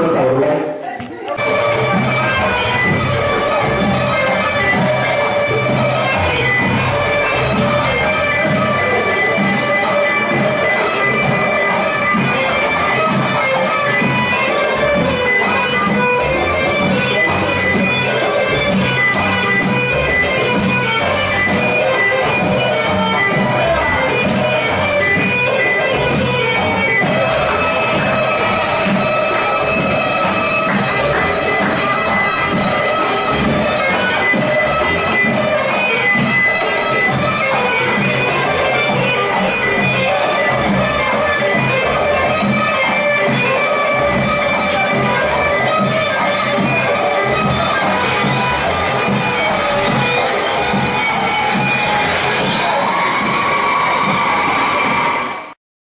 Mình.